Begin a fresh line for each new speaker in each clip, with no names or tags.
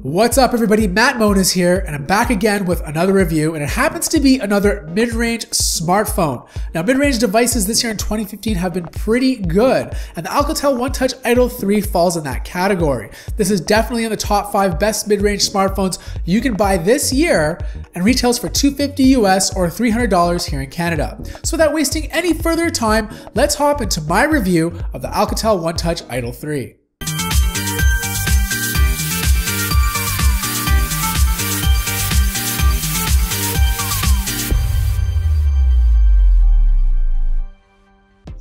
What's up everybody, Matt Moniz here, and I'm back again with another review, and it happens to be another mid-range smartphone. Now mid-range devices this year in 2015 have been pretty good, and the Alcatel One Touch Idol 3 falls in that category. This is definitely in the top 5 best mid-range smartphones you can buy this year, and retails for 250 US or $300 here in Canada. So without wasting any further time, let's hop into my review of the Alcatel One Touch Idol 3.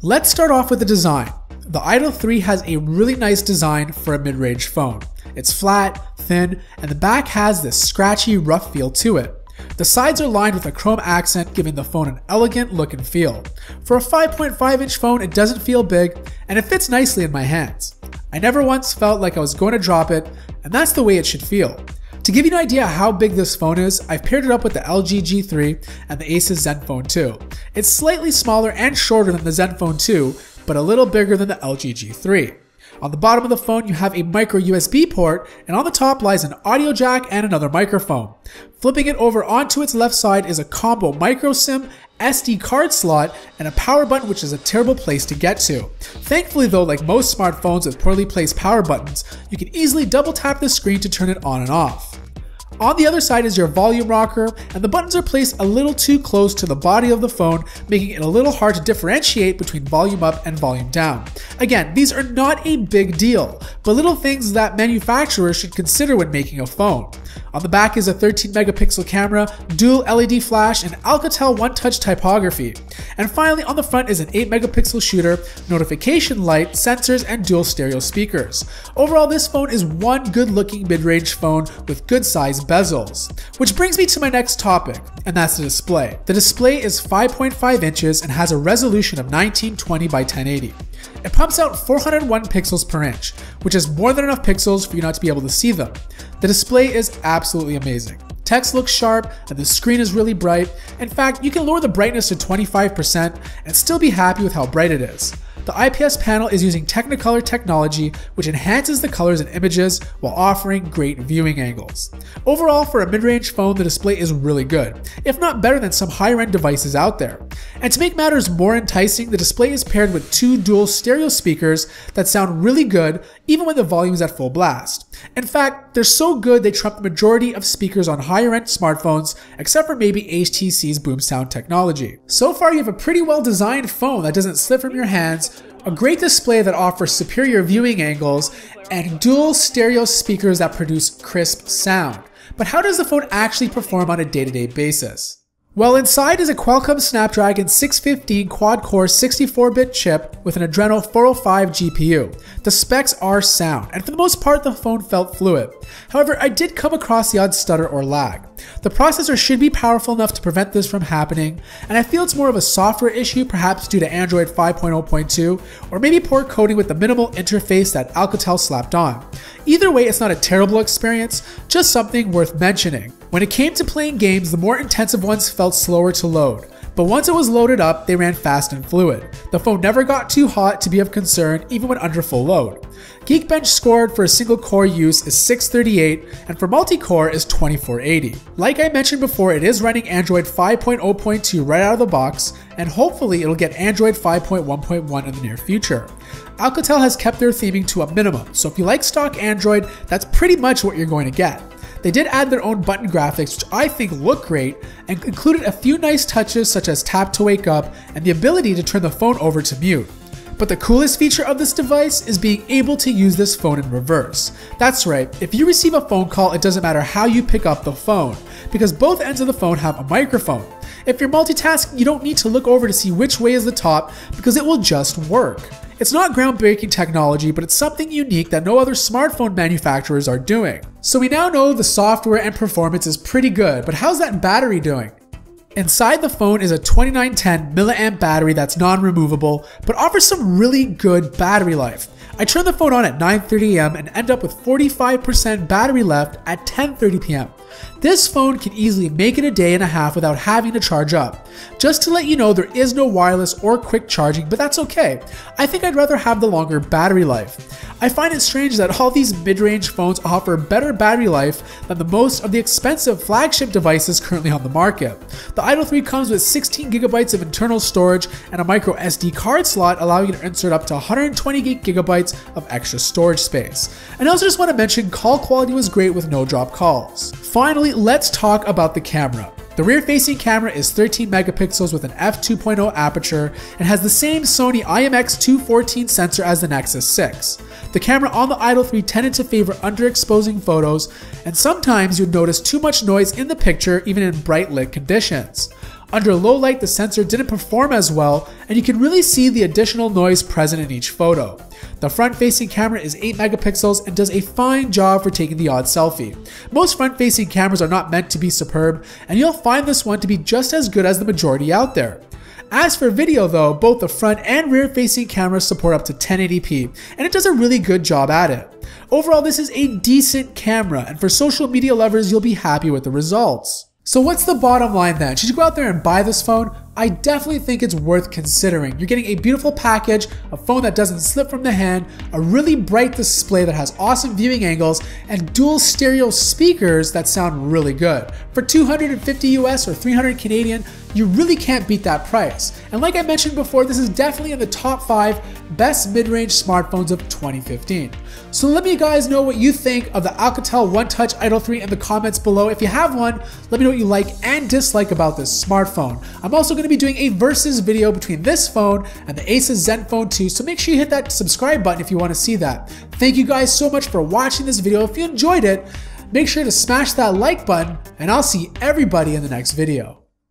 Let's start off with the design. The Idol 3 has a really nice design for a mid-range phone. It's flat, thin, and the back has this scratchy, rough feel to it. The sides are lined with a chrome accent, giving the phone an elegant look and feel. For a 5.5 inch phone, it doesn't feel big, and it fits nicely in my hands. I never once felt like I was going to drop it, and that's the way it should feel. To give you an idea how big this phone is, I've paired it up with the LG G3 and the Asus Zenfone 2. It's slightly smaller and shorter than the Zenfone 2, but a little bigger than the LG G3. On the bottom of the phone, you have a micro USB port, and on the top lies an audio jack and another microphone. Flipping it over onto its left side is a combo micro SIM, SD card slot, and a power button, which is a terrible place to get to. Thankfully, though, like most smartphones with poorly placed power buttons, you can easily double tap the screen to turn it on and off. On the other side is your volume rocker, and the buttons are placed a little too close to the body of the phone, making it a little hard to differentiate between volume up and volume down. Again, these are not a big deal, but little things that manufacturers should consider when making a phone. On the back is a 13 megapixel camera, dual LED flash, and Alcatel One Touch typography. And finally, on the front is an 8 megapixel shooter, notification light, sensors, and dual stereo speakers. Overall, this phone is one good looking mid range phone with good size bezels. Which brings me to my next topic, and that's the display. The display is 5.5 inches and has a resolution of 1920 by 1080. It pumps out 401 pixels per inch, which is more than enough pixels for you not to be able to see them. The display is absolutely amazing. Text looks sharp and the screen is really bright. In fact, you can lower the brightness to 25% and still be happy with how bright it is. The IPS panel is using Technicolor technology, which enhances the colors in images while offering great viewing angles. Overall, for a mid-range phone, the display is really good, if not better than some higher-end devices out there. And to make matters more enticing, the display is paired with two dual stereo speakers that sound really good even when the volume is at full blast. In fact, they're so good they trump the majority of speakers on higher end smartphones, except for maybe HTC's BoomSound technology. So far, you have a pretty well designed phone that doesn't slip from your hands, a great display that offers superior viewing angles, and dual stereo speakers that produce crisp sound. But how does the phone actually perform on a day to day basis? Well, inside is a Qualcomm Snapdragon 615 quad-core 64-bit chip with an Adreno 405 GPU. The specs are sound, and for the most part the phone felt fluid. However, I did come across the odd stutter or lag. The processor should be powerful enough to prevent this from happening, and I feel it's more of a software issue perhaps due to Android 5.0.2, or maybe poor coding with the minimal interface that Alcatel slapped on. Either way, it's not a terrible experience, just something worth mentioning. When it came to playing games, the more intensive ones felt slower to load. But once it was loaded up, they ran fast and fluid. The phone never got too hot to be of concern even when under full load. Geekbench scored for a single core use is 638 and for multi-core is 2480. Like I mentioned before, it is running Android 5.0.2 right out of the box and hopefully it'll get Android 5.1.1 in the near future. Alcatel has kept their theming to a minimum, so if you like stock Android, that's pretty much what you're going to get. They did add their own button graphics, which I think look great, and included a few nice touches such as tap to wake up and the ability to turn the phone over to mute. But the coolest feature of this device is being able to use this phone in reverse. That's right, if you receive a phone call, it doesn't matter how you pick up the phone, because both ends of the phone have a microphone. If you're multitasking, you don't need to look over to see which way is the top, because it will just work. It's not groundbreaking technology, but it's something unique that no other smartphone manufacturers are doing. So we now know the software and performance is pretty good, but how's that battery doing? Inside the phone is a 2910 milliamp battery that's non-removable, but offers some really good battery life. I turn the phone on at 9:30 a.m. and end up with 45% battery left at 10:30 p.m. This phone can easily make it a day and a half without having to charge up. Just to let you know, there is no wireless or quick charging, but that's okay. I think I'd rather have the longer battery life. I find it strange that all these mid-range phones offer better battery life than the most of the expensive flagship devices currently on the market. The Idol 3 comes with 16 gigabytes of internal storage and a micro SD card slot allowing you to insert up to 120 gigabytes of extra storage space. And I also just want to mention call quality was great with no drop calls. Finally, let's talk about the camera. The rear facing camera is 13 megapixels with an f2.0 aperture and has the same Sony IMX214 sensor as the Nexus 6. The camera on the Idol 3 tended to favor underexposing photos, and sometimes you'd notice too much noise in the picture even in bright lit conditions. Under low light, the sensor didn't perform as well, and you can really see the additional noise present in each photo. The front facing camera is 8 megapixels and does a fine job for taking the odd selfie. Most front facing cameras are not meant to be superb, and you'll find this one to be just as good as the majority out there. As for video though, both the front and rear facing cameras support up to 1080p, and it does a really good job at it. Overall, this is a decent camera, and for social media lovers, you'll be happy with the results. So what's the bottom line then? Should you go out there and buy this phone? I definitely think it's worth considering. You're getting a beautiful package, a phone that doesn't slip from the hand, a really bright display that has awesome viewing angles, and dual stereo speakers that sound really good. For 250 US or 300 Canadian, you really can't beat that price. And like I mentioned before, this is definitely in the top 5 best mid-range smartphones of 2015. So let me guys know what you think of the Alcatel One Touch Idol 3 in the comments below. If you have one, let me know what you like and dislike about this smartphone. I'm also going to be doing a versus video between this phone and the Asus Zenfone 2, so make sure you hit that subscribe button if you want to see that. Thank you guys so much for watching this video. If you enjoyed it, make sure to smash that like button, and I'll see everybody in the next video.